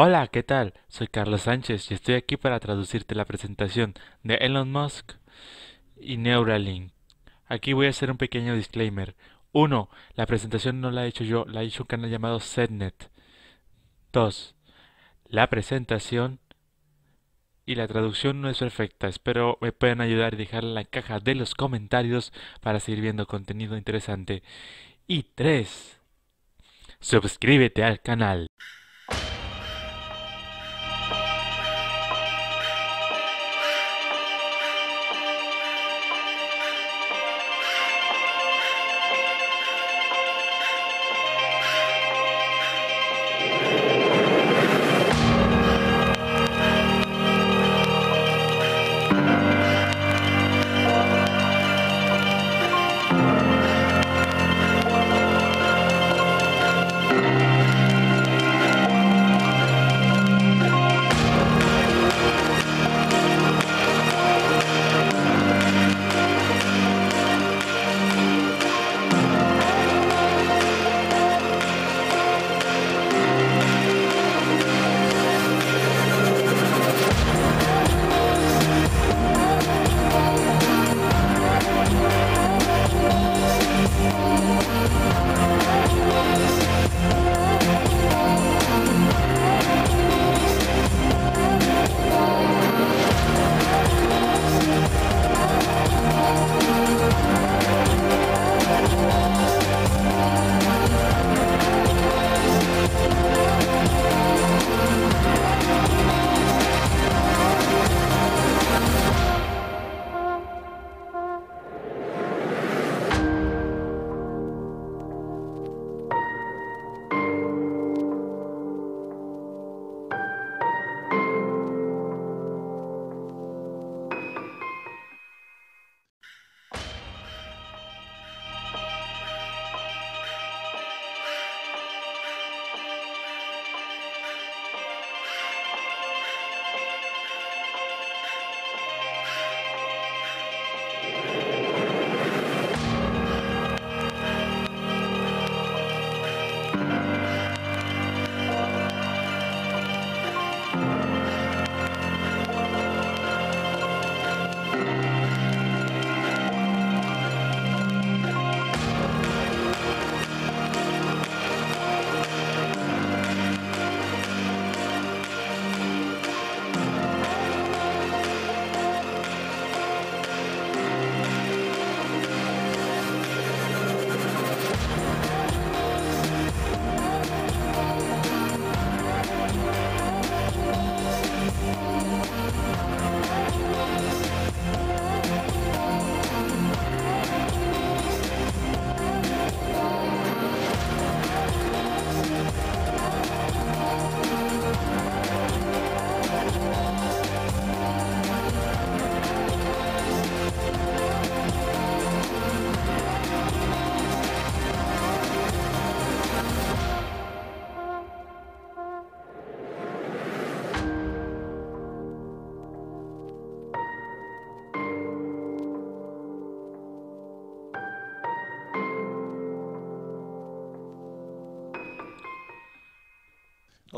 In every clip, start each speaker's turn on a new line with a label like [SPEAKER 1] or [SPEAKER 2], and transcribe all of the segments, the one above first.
[SPEAKER 1] Hola, ¿qué tal? Soy Carlos Sánchez y estoy aquí para traducirte la presentación de Elon Musk y Neuralink. Aquí voy a hacer un pequeño disclaimer. Uno, La presentación no la he hecho yo, la ha hecho un canal llamado Setnet. 2. La presentación y la traducción no es perfecta. Espero me puedan ayudar y dejarla en la caja de los comentarios para seguir viendo contenido interesante. Y 3. Suscríbete al canal.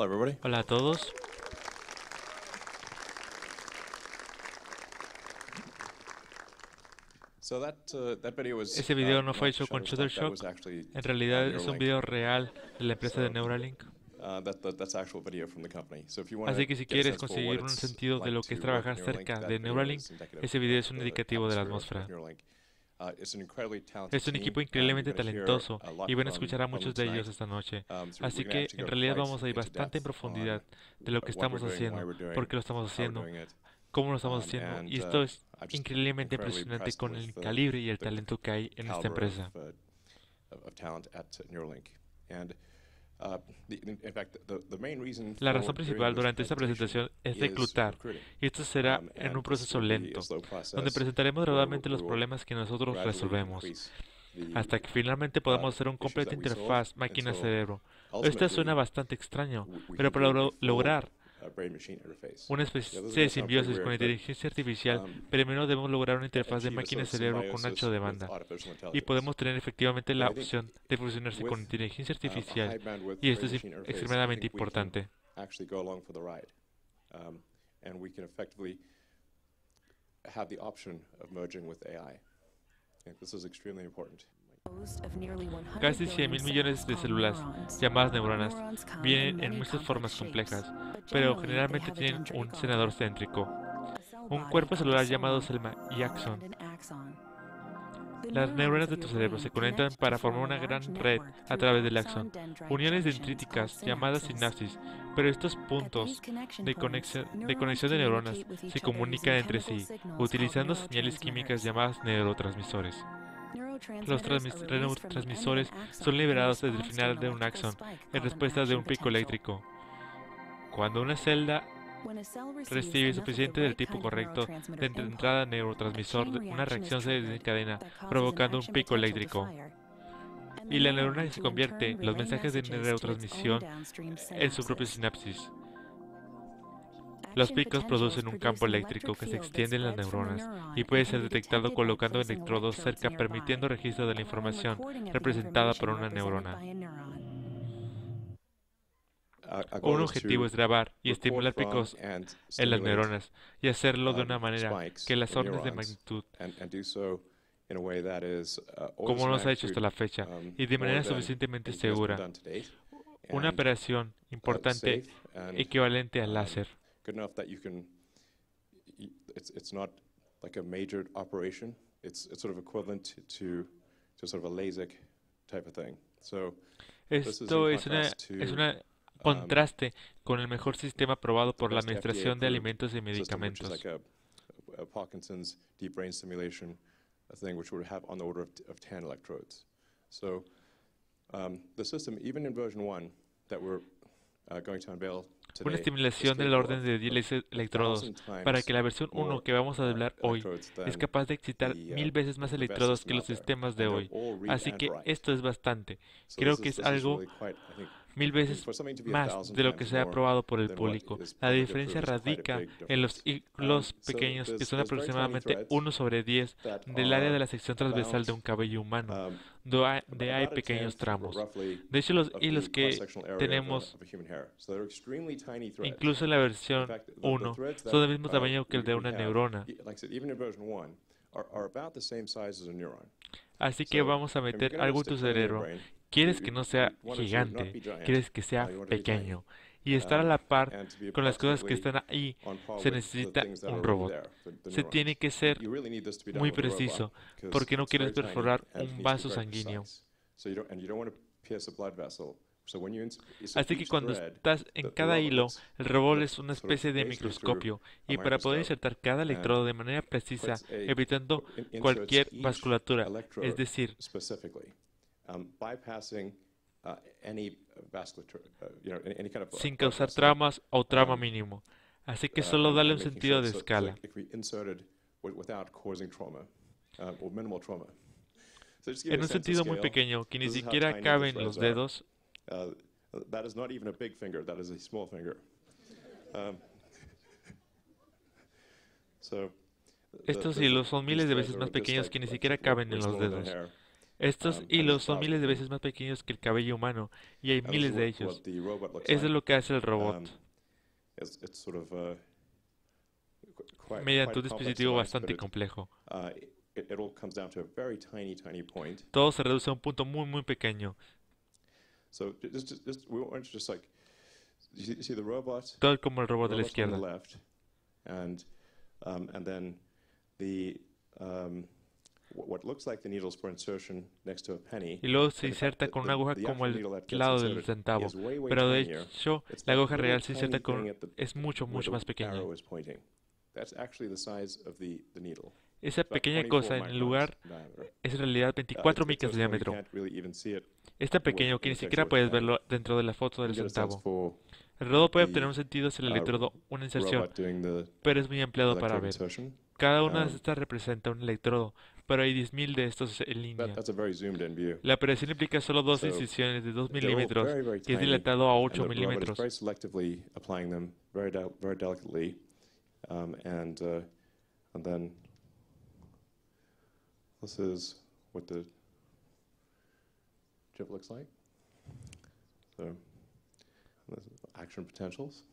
[SPEAKER 2] Hello, everybody.
[SPEAKER 1] Hola a todos.
[SPEAKER 2] So that, uh, that video was,
[SPEAKER 1] Ese video
[SPEAKER 2] uh,
[SPEAKER 1] no fue
[SPEAKER 2] not
[SPEAKER 1] hecho con
[SPEAKER 2] Shutterstock,
[SPEAKER 1] En realidad es un video real de la empresa de
[SPEAKER 2] So,
[SPEAKER 1] Neuralink.
[SPEAKER 2] Uh, that, that- that's actual video from the company. So if you wanna
[SPEAKER 1] Así que si
[SPEAKER 2] get a
[SPEAKER 1] quieres
[SPEAKER 2] sense for what
[SPEAKER 1] conseguir un
[SPEAKER 2] it's
[SPEAKER 1] sentido de
[SPEAKER 2] like
[SPEAKER 1] lo que es
[SPEAKER 2] to work
[SPEAKER 1] trabajar
[SPEAKER 2] Neuralink,
[SPEAKER 1] cerca
[SPEAKER 2] that
[SPEAKER 1] de
[SPEAKER 2] video
[SPEAKER 1] Neuralink, ese
[SPEAKER 2] of
[SPEAKER 1] video
[SPEAKER 2] the-
[SPEAKER 1] es un
[SPEAKER 2] the
[SPEAKER 1] indicativo de la atmósfera.
[SPEAKER 2] Uh,
[SPEAKER 1] Es un equipo increíblemente talentoso y van a escuchar a muchos de ellos esta noche.
[SPEAKER 2] Um,
[SPEAKER 1] Así que en realidad vamos a ir bastante en profundidad de lo que
[SPEAKER 2] what we're
[SPEAKER 1] estamos haciendo, por qué lo estamos haciendo, cómo lo estamos
[SPEAKER 2] Um,
[SPEAKER 1] haciendo. Y
[SPEAKER 2] uh,
[SPEAKER 1] esto es
[SPEAKER 2] I'm just
[SPEAKER 1] increíblemente impresionante con el calibre y el talento que hay en esta empresa. La
[SPEAKER 2] for
[SPEAKER 1] razón principal durante esta presentación es reclutar, y esto será
[SPEAKER 2] Um,
[SPEAKER 1] en un proceso lento, donde presentaremos gradualmente los problemas que nosotros resolvemos, hasta que finalmente podamos
[SPEAKER 2] uh,
[SPEAKER 1] hacer un completo interfaz máquina-cerebro. Esto suena bastante extraño, pero para lograr
[SPEAKER 2] uh.
[SPEAKER 1] Una especie de simbiosis con inteligencia artificial,
[SPEAKER 2] um,
[SPEAKER 1] primero debemos lograr una interfaz de máquina-cerebro con ancho de banda, y podemos tener efectivamente la opción de fusionarse con inteligencia
[SPEAKER 2] a
[SPEAKER 1] artificial, y esto es extremadamente importante.
[SPEAKER 2] Um, have the option of merging with AI. I think this is extremely important.
[SPEAKER 1] Casi 100 mil millones de células, llamadas neuronas, vienen en muchas formas complejas, pero generalmente tienen un senador céntrico, un cuerpo celular llamado celma y axón. Las neuronas de tu cerebro se conectan para formar una gran red a través del axón, uniones dendríticas llamadas sinapsis, pero estos puntos de conexión de neuronas se comunican entre sí utilizando señales químicas llamadas neurotransmisores. Los neurotransmisores son liberados desde el final de un axón en respuesta de un pico eléctrico. Cuando una celda recibe suficiente del tipo correcto de entrada neurotransmisor, una reacción se desencadena, provocando un pico eléctrico. Y la neurona se convierte los mensajes de neurotransmisión en su propia sinapsis. Los picos producen un campo eléctrico que se extiende en las neuronas y puede ser detectado colocando electrodos cerca permitiendo registro de la información representada por una neurona. Un objetivo es grabar y estimular picos en las neuronas y hacerlo de una manera que las órdenes de magnitud, como nos ha hecho hasta la fecha, y de manera suficientemente segura. Una operación importante equivalente al láser. Esto es una, es una contraste con el mejor sistema aprobado por la Administración de Alimentos y Medicamentos.
[SPEAKER 2] Parkinson's deep brain stimulation, a thing which would have on the order of, of 10 electrodes. So um, the system, even in version 1, that we're uh, going to unveil
[SPEAKER 1] una estimulación del orden de 10 electrodos para que la versión 1 que vamos a hablar hoy es capaz de excitar mil veces más electrodos que los sistemas de hoy. Así que esto es bastante. Creo que es algo mil veces más de lo que se ha probado por el público. La diferencia radica en los hilos pequeños, que son aproximadamente 1 sobre 10 del área de la sección transversal de un cabello humano, donde hay pequeños tramos. De hecho, los hilos que tenemos, incluso en la versión 1, son del mismo tamaño que el de una neurona. Así que vamos a meter algo en tu cerebro Quieres que no sea gigante, quieres que sea pequeño. Y estar a la par con las cosas que están ahí, se necesita un robot. Se tiene que ser muy preciso, porque no quieres perforar un vaso sanguíneo. Así que cuando estás en cada hilo, el robot es una especie de microscopio y para poder insertar cada electrodo de manera precisa, evitando cualquier vasculatura, es decir, sin causar traumas o trauma mínimo. Así que solo dale un sentido de escala. En un sentido muy pequeño, que ni siquiera caben los dedos. Estos hilos son miles de veces más pequeños que ni siquiera caben en los dedos. Estos um, hilos son miles de veces más pequeños que el cabello humano y hay miles de ellos. Eso es lo que hace el robot. Um, Mediante un dispositivo bastante complejo. Uh, Todo se reduce a un punto muy, muy pequeño. Todo como el robot de la izquierda. Y luego se inserta con una aguja como el lado del centavo, pero de hecho la aguja real se inserta con es mucho mucho más pequeña. Esa pequeña cosa en el lugar es en realidad 24 uh, micras de diámetro. Este pequeño que ni siquiera puedes verlo dentro de la foto del centavo. El robot puede obtener un sentido hacia el uh, electrodo, una inserción, pero es muy empleado para ver. Cada una de um, estas representa un electrodo, pero hay 10.000 de estos en línea. La operación implica solo dos incisiones de 2 milímetros y es dilatado a 8 milímetros. And, and then this is what the chip looks like. So action potentials.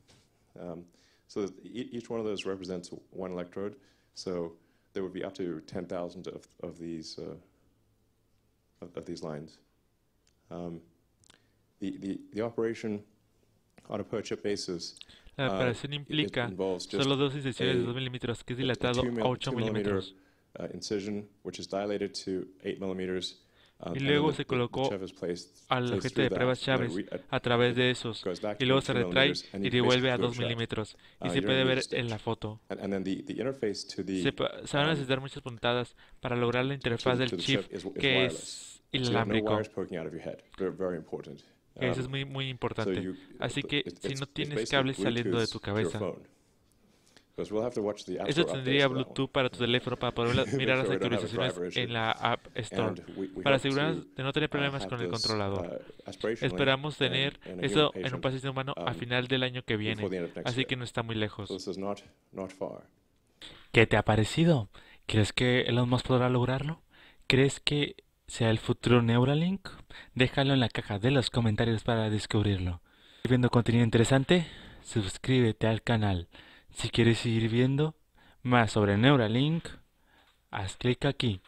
[SPEAKER 1] Um, so each one of those represents one electrode. So there would be up to 10,000 of, of these uh, of, of these lines. Um, the, the, the operation on a per chip basis
[SPEAKER 2] La
[SPEAKER 1] uh,
[SPEAKER 2] operación implica
[SPEAKER 1] involves just
[SPEAKER 2] solo dos incisiones de
[SPEAKER 1] a-
[SPEAKER 2] 2 milímetros que es dilatado a 8
[SPEAKER 1] millimeter,
[SPEAKER 2] milímetros.
[SPEAKER 1] uh, incision, which is dilated to 8 millimeters. Um,
[SPEAKER 2] Y luego se colocó al
[SPEAKER 1] through
[SPEAKER 2] de pruebas Chávez
[SPEAKER 1] re-
[SPEAKER 2] a través de esos y luego
[SPEAKER 1] 2
[SPEAKER 2] se retrae y devuelve a
[SPEAKER 1] do a
[SPEAKER 2] 2
[SPEAKER 1] shot.
[SPEAKER 2] milímetros y
[SPEAKER 1] Uh,
[SPEAKER 2] se
[SPEAKER 1] you don't
[SPEAKER 2] puede ver en la foto. Se, se van a
[SPEAKER 1] um,
[SPEAKER 2] necesitar muchas puntadas para lograr la interfaz del chip que es inalámbrico. Eso
[SPEAKER 1] Um,
[SPEAKER 2] es muy, muy
[SPEAKER 1] so
[SPEAKER 2] importante. Así que si no tienes cables saliendo de tu cabeza, eso
[SPEAKER 1] Store
[SPEAKER 2] tendría. Bluetooth para tu teléfono para poder mirar las actualizaciones en la App Store. Para asegurarnos de no tener
[SPEAKER 1] uh,
[SPEAKER 2] problemas con el controlador.
[SPEAKER 1] uh,
[SPEAKER 2] Esperamos tener eso en un paciente humano a
[SPEAKER 1] um,
[SPEAKER 2] final del año que viene. Así que no está muy lejos. ¿Qué te ha parecido? ¿Crees que Elon Musk podrá lograrlo? ¿Crees que sea el futuro Neuralink? Déjalo en la caja de los comentarios para descubrirlo. Si viendo contenido interesante, suscríbete al canal. Si quieres seguir viendo más sobre Neuralink, haz clic aquí.